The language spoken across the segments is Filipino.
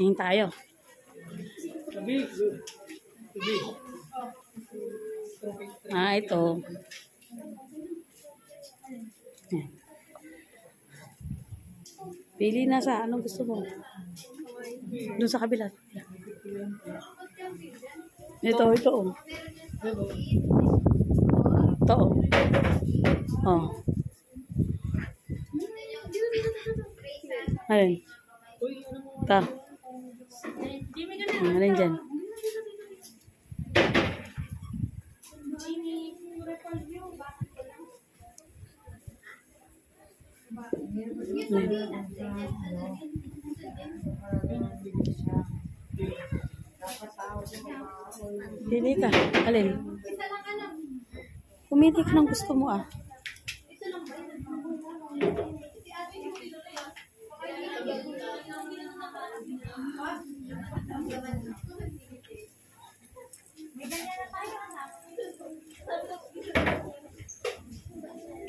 Tingin tayo. Ah, ito. Yan. Pili na sa anong gusto mo. Doon sa kabila. Ito, ito. Oh. Ito. Oh. oh. Alin? Ito. Ah, Alin dyan? Pili ka. Alin? Pumili ka ng gusto mo ah.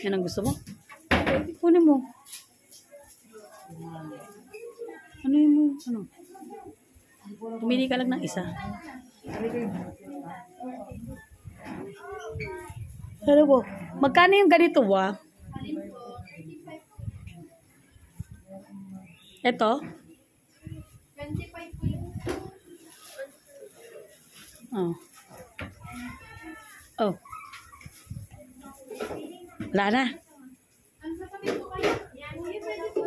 Yan ang gusto mo? Kunin mo. Ano yun mo? Ano? Pumili ka lang ng isa. Ano po? Magkano yung ganito wa? Ito? 25 po yun. Oh. Oh. Wala na. Ang ko kayo, yan, hindi pwede po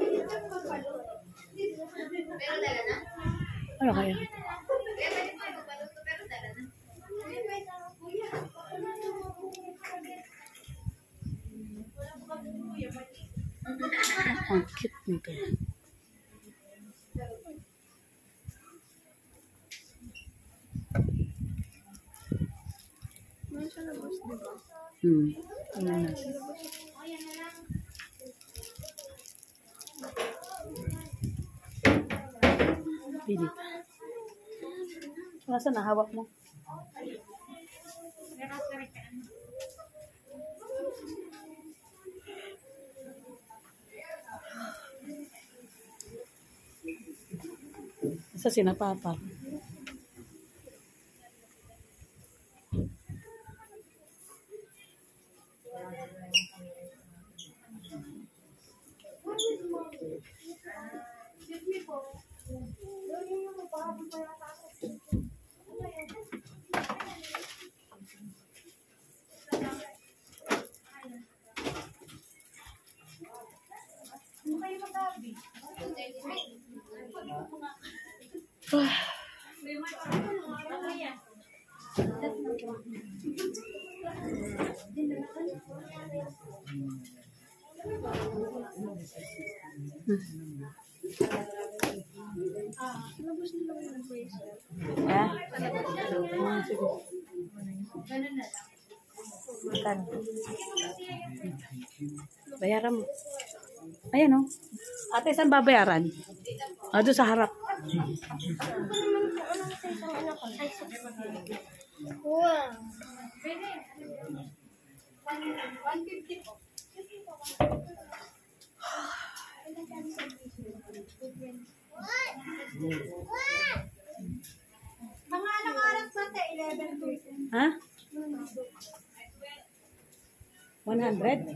mali. Ang cute nito. Hmm. Tingnan natin. Pili ka. Nasaan na hawak mo? Sa sina Papa. Ha? Ah, sige. Magkano? Bayaran mo. Ayan o. Ate, saan babayaran? Ah, doon sa harap. Wow. 150 po. Mga anong te? 11 Ha? 100?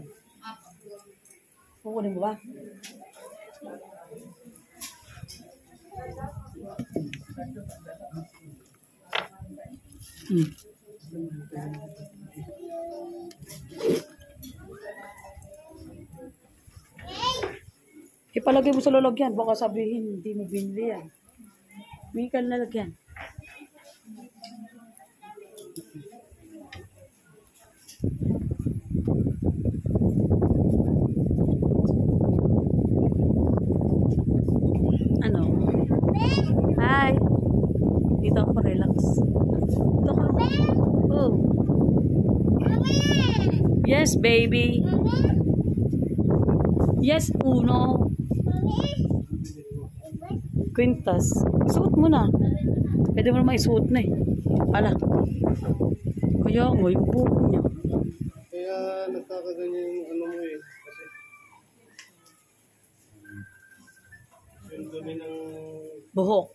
Kukunin mo ba? Hmm. Ipalagay mo sa lalagyan. Baka sabihin, hindi mo binili yan. May ka lalagyan. Ano? Hi! Dito ako relax. Dito ka. Oh. Yes, baby. Yes, uno. Quintas. Isuot mo na. Pwede mo naman isuot na eh. Ala. Kaya nga, yung buhok niya. Kaya nagkakaganyan yung ano mo eh. Ang dumi ng... Buhok.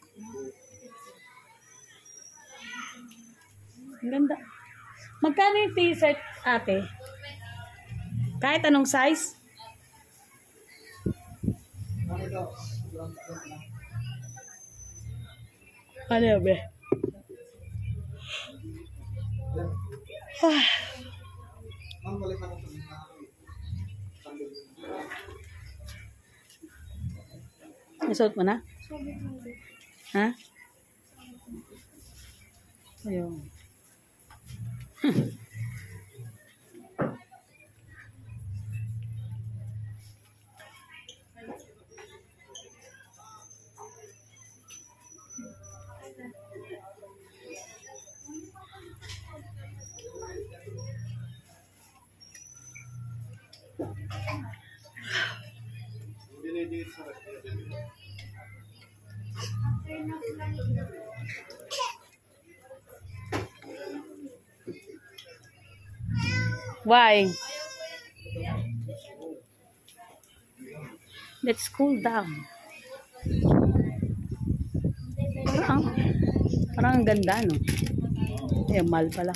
Ang ganda. Magkano yung t-shirt, ate? Kahit anong size? Ano yun, be? Ah. Nasuot mo na? Ha? Ayun. Dinidikit sa Why? Let's cool down. Parang, parang ang ganda, no? Eh, mahal pala.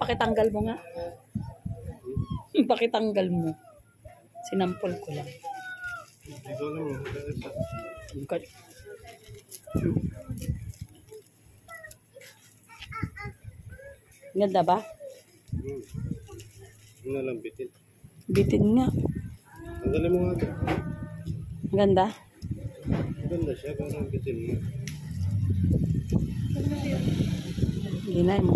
pakitanggal mo nga. pakitanggal mo. Sinampol ko lang. Bukat. Ganda ba? Hmm. Yung nalambitin. Bitin nga. Tanggalin mo nga. Ganda. Maganda siya, parang bitin mo. Ginay mo.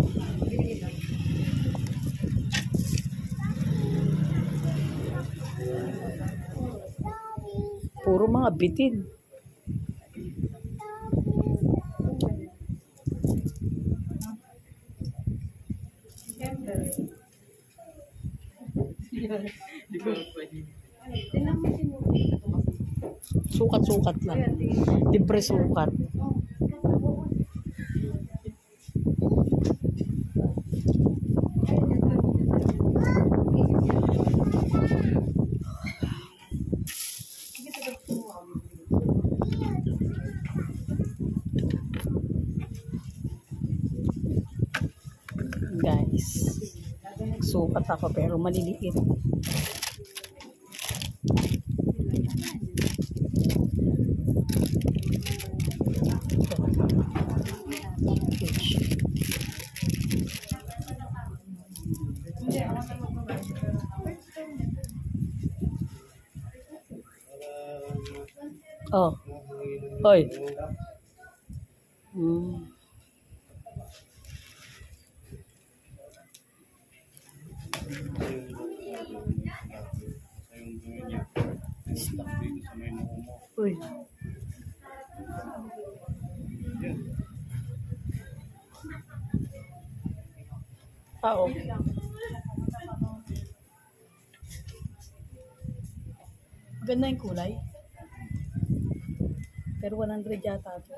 Puro mga bitin. Sukat-sukat lang. Libre sukat. Guys. Sukat ako pero maliliit. Oh. Hoy. Hmm. Uy. Ah, oh. Maganda yung kulay. Pero 100 yata ito.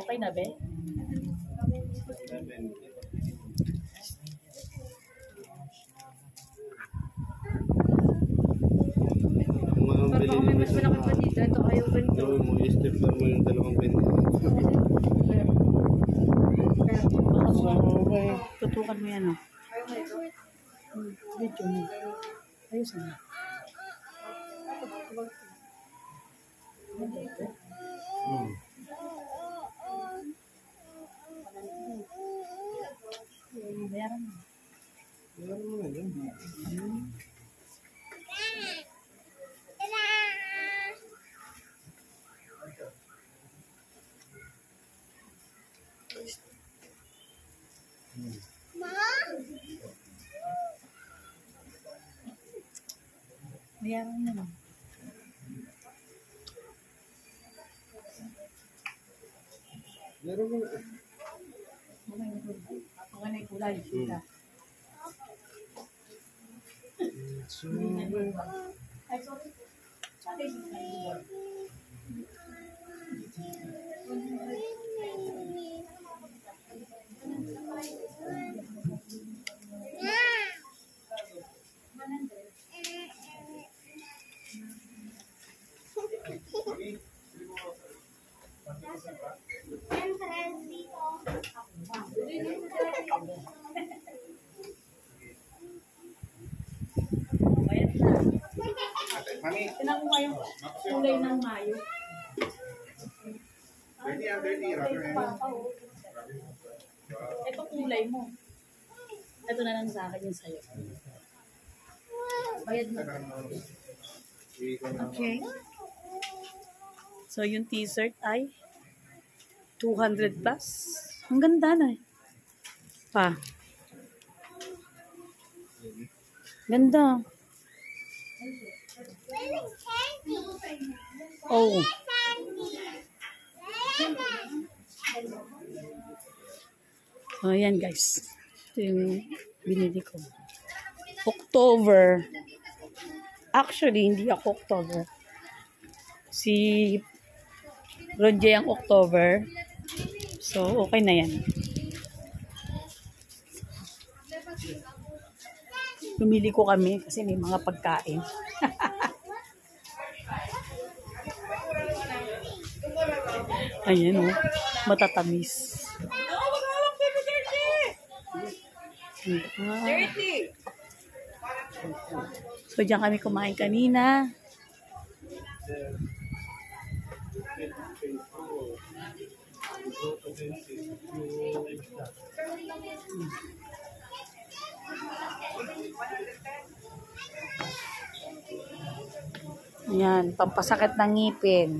Okay na, be? Baka may mas malaki pa dito. Ito ayaw ganito. Gawin mo, i-stapler mo yung dalawang. Okay. Tutukan mo yan, oh. Hmm, Video mo. Ayos na. Hmm. Meron. Meron mo na yan. Meron naman. Meron mo na. Mga na kulay. Sila. So, Ay, Tinakuha yung kulay ng mayo. dirty yan, dirty. Ito kulay mo. Ito na lang sa akin yung sa'yo. Bayad na. Okay. So, yung t-shirt ay 200 plus. Ang ganda na eh. Pa. Ganda. Oh. So, ayan guys. Ito yung binili ko. October. Actually, hindi ako October. Si Ronje ang October. So, okay na yan. Pumili ko kami kasi may mga pagkain. Ayan o, matatamis. Dirty! So, diyan kami kumain kanina. Ayan, pampasakit ng ngipin.